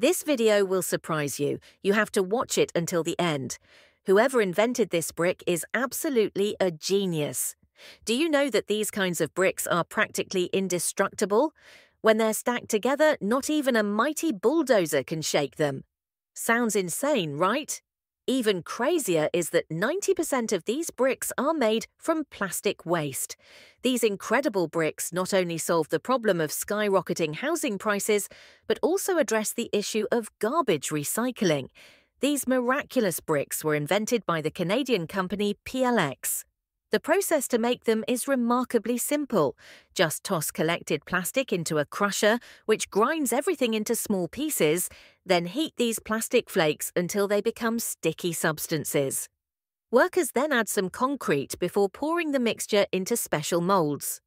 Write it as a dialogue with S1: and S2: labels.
S1: This video will surprise you. You have to watch it until the end. Whoever invented this brick is absolutely a genius. Do you know that these kinds of bricks are practically indestructible? When they're stacked together, not even a mighty bulldozer can shake them. Sounds insane, right? Even crazier is that 90% of these bricks are made from plastic waste. These incredible bricks not only solve the problem of skyrocketing housing prices, but also address the issue of garbage recycling. These miraculous bricks were invented by the Canadian company PLX. The process to make them is remarkably simple. Just toss collected plastic into a crusher, which grinds everything into small pieces, then heat these plastic flakes until they become sticky substances. Workers then add some concrete before pouring the mixture into special moulds.